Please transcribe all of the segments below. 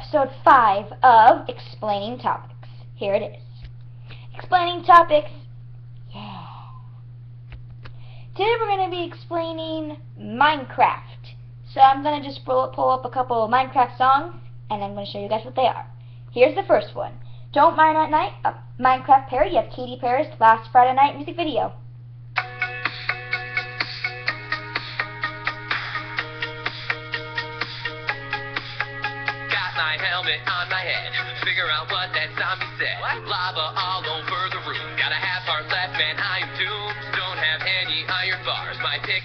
episode 5 of Explaining Topics. Here it is. Explaining Topics. Yeah. Today we're going to be explaining Minecraft. So I'm going to just pull, pull up a couple of Minecraft songs, and I'm going to show you guys what they are. Here's the first one. Don't Mine at Night, a Minecraft parody of Katy Perry's Last Friday Night music video.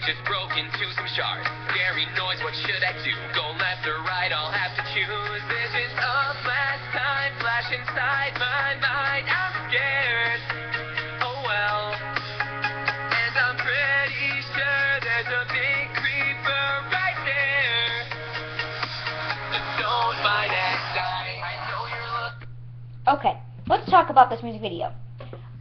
Just broke into some shards. Scary noise. What should I do? Go left or right? I'll have to choose. Visions of last time flash inside my mind. I'm scared. Oh well. And I'm pretty sure there's a big creeper right there. Don't mind. Okay, let's talk about this music video.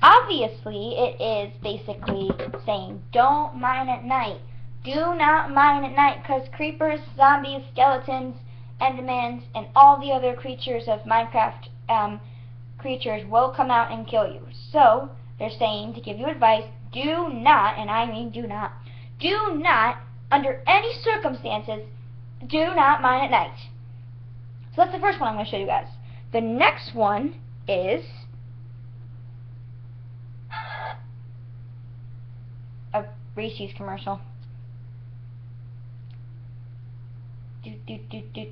Obviously, it is basically saying, don't mine at night. Do not mine at night, because creepers, zombies, skeletons, endermans, and all the other creatures of Minecraft um, creatures will come out and kill you. So, they're saying to give you advice, do not, and I mean do not, do not, under any circumstances, do not mine at night. So that's the first one I'm going to show you guys. The next one is a Reese's commercial. Do, do, do, do.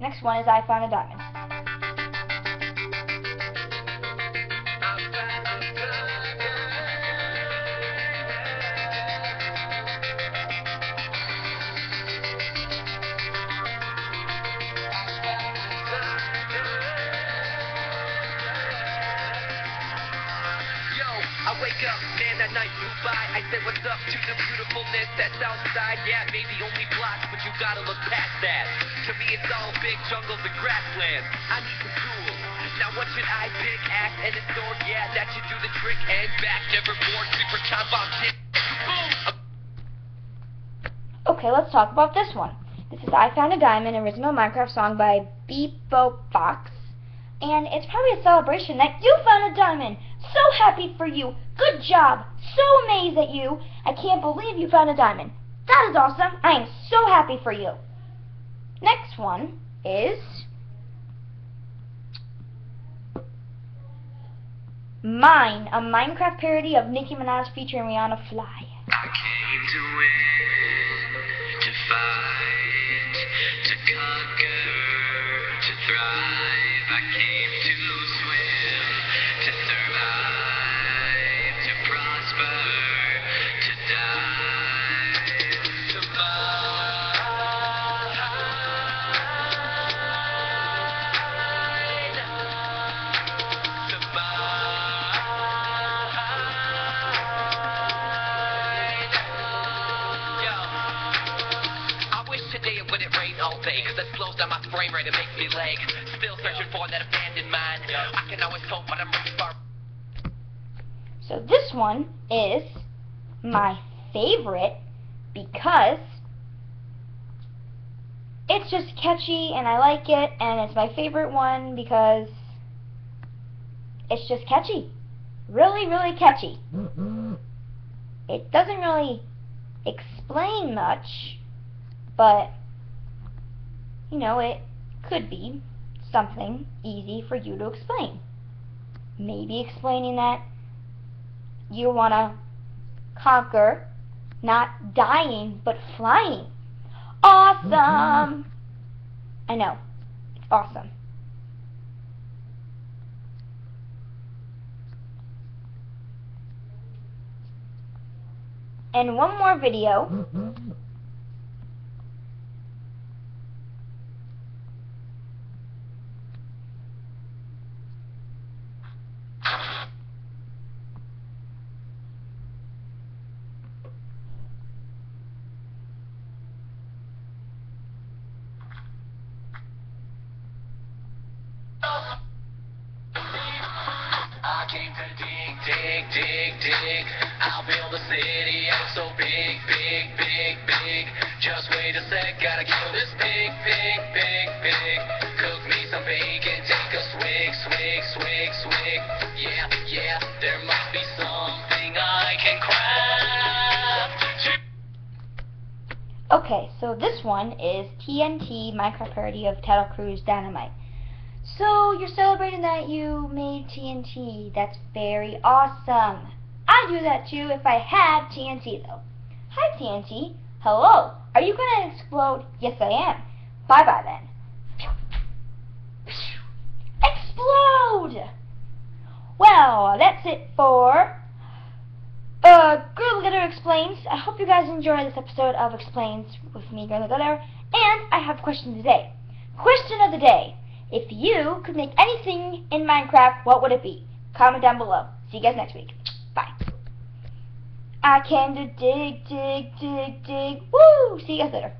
Next one is I Found a Diamond. I wake up, man, that night flew by. I said, what's up to the beautifulness that's outside? Yeah, maybe only blocks, but you gotta look past that. To me, it's all big jungles and grasslands. I need some tools. Now, what should I pick? Axe and a sword? Yeah, that should do the trick. And back, never bored, super time bomb shit. Okay, let's talk about this one. This is I Found a Diamond, original Minecraft song by Beepo Fox. And it's probably a celebration that you found a diamond. So happy for you. Good job. So amazed at you. I can't believe you found a diamond. That is awesome. I am so happy for you. Next one is Mine, a Minecraft parody of Nicki Minaj featuring Rihanna Fly. I came to win, to fight, to conquer, to thrive. I came wouldn't rain all day, cause it slows down my frame rate and makes me lag. Still searching for that abandoned mine. I can always hope, but I'm really far. So this one is my favorite because it's just catchy and I like it and it's my favorite one because it's just catchy. Really, really catchy. It doesn't really explain much, but you know, it could be something easy for you to explain. Maybe explaining that you want to conquer not dying but flying. Awesome! I know. It's awesome. And one more video. came to dig, dig, dig, dig. I'll build a city out so big, big, big, big. Just wait a sec, gotta kill this pig, pig, pig, pig. Cook me some bacon, take a swig, swig, swig, swig. Yeah, yeah, there must be something I can craft. Okay, so this one is TNT Minecraft parody of Taio Cruz Dynamite. So you're celebrating that you made TNT. That's very awesome. I'd do that too if I had TNT though. Hi TNT. Hello. Are you gonna explode? Yes I am. Bye bye then. Explode! Well, that's it for uh, Girly Glitter Explains. I hope you guys enjoyed this episode of Explains with me, Girly Glitter. And I have a question today. Question of the day. If you could make anything in Minecraft, what would it be? Comment down below. See you guys next week. Bye. I came to dig, dig, dig, dig. Woo! See you guys later.